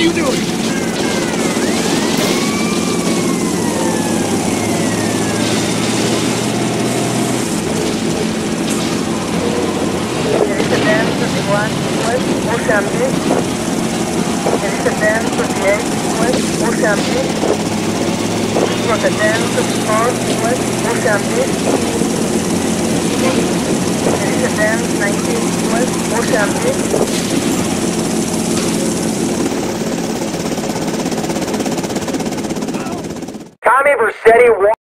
are you doing? West Mozambique. Sedan 58 West Mozambique. Sedan 54 West Mozambique. Sedan 19 West Tommy Vercetti